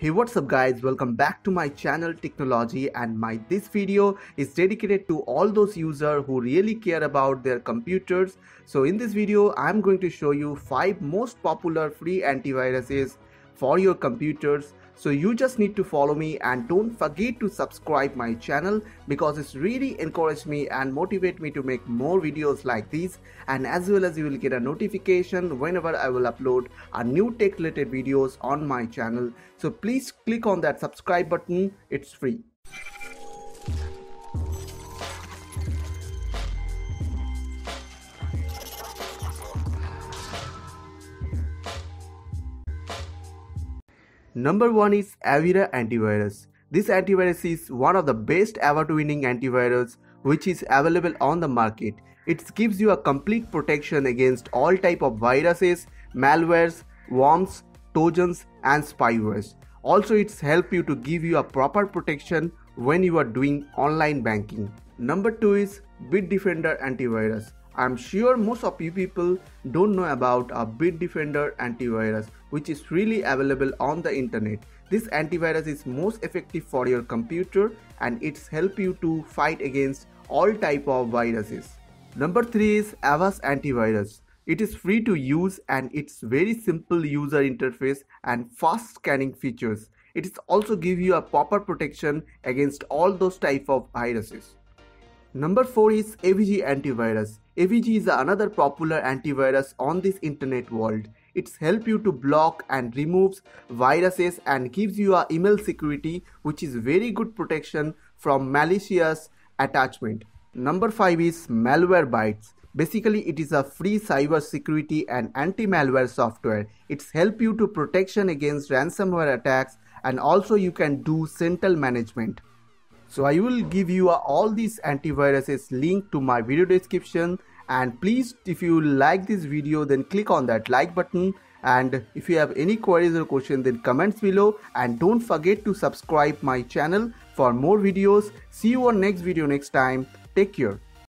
Hey what's up guys? Welcome back to my channel Tricknology and my this video is dedicated to all those users who really care about their computers. So in this video I'm going to show you 5 most popular free antiviruses for your computers so you just need to follow me and don't forget to subscribe my channel because it's really encouraged me and motivate me to make more videos like these and as well as you will get a notification whenever I will upload a new tech related videos on my channel. So please click on that subscribe button. It's free. Number 1 is Avira antivirus. This antivirus is one of the best award winning antivirus which is available on the market. It gives you a complete protection against all type of viruses, malwares, worms, trojans and spywares. Also it's help you to give you a proper protection when you are doing online banking. Number 2 is Bitdefender antivirus. I'm sure most of you people don't know about a Bitdefender antivirus which is really available on the internet. This antivirus is most effective for your computer and it's help you to fight against all type of viruses. Number 3 is Avast antivirus. It is free to use and it's very simple user interface and fast scanning features. It is also give you a proper protection against all those type of viruses. Number 4 is AVG antivirus. AVG is another popular antivirus on this internet world. It's help you to block and removes viruses and gives you a email security which is very good protection from malicious attachment. Number 5 is Malwarebytes. Basically it is a free cyber security and anti-malware software. It's help you to protection against ransomware attacks and also you can do central management. So I will give you all these antiviruses link to my video description and please if you like this video then click on that like button and if you have any queries or questions then comments below and don't forget to subscribe my channel for more videos. See you on next video next time. Take care.